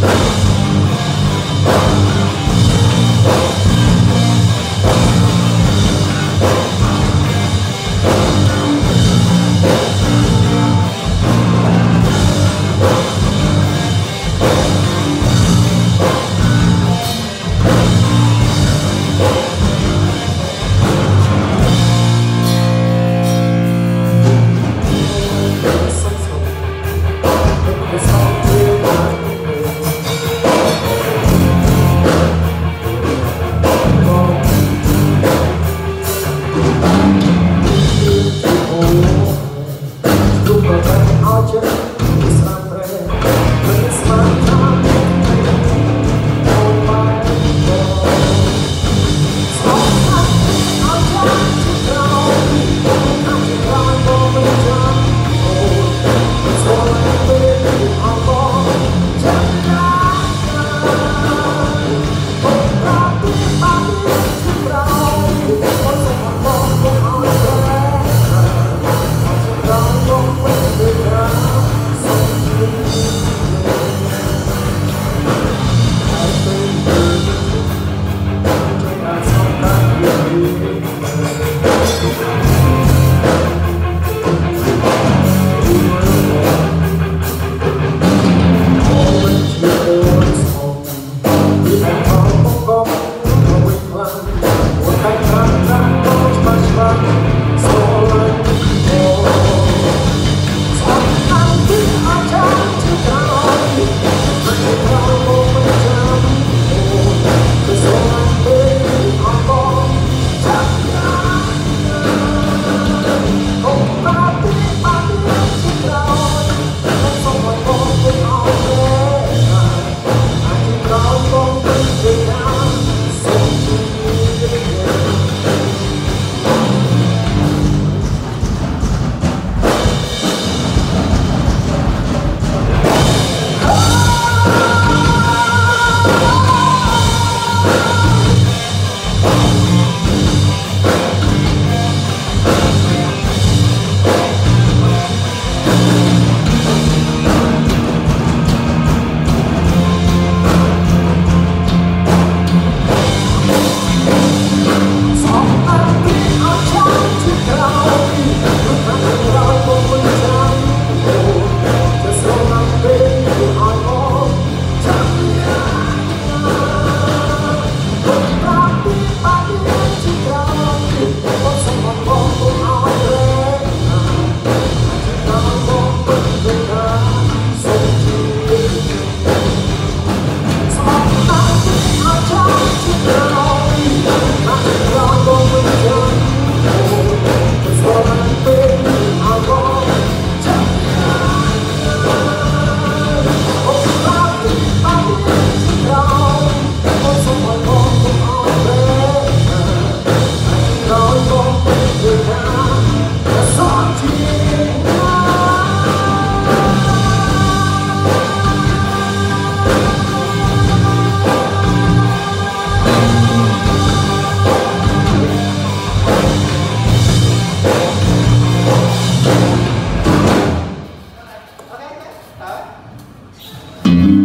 Bye. down. Mm-hmm.